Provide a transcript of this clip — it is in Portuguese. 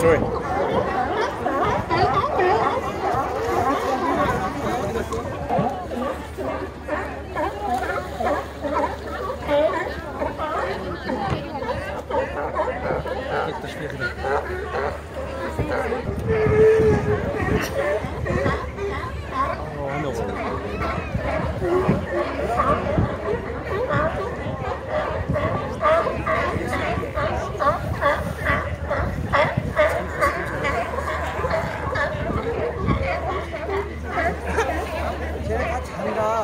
abençoe. Oh, no. 아, 잔다.